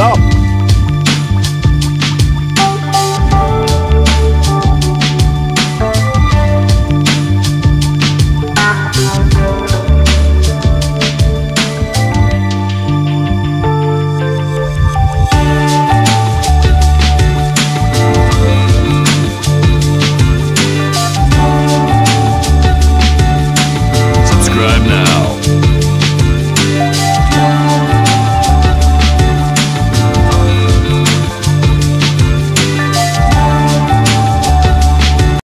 up.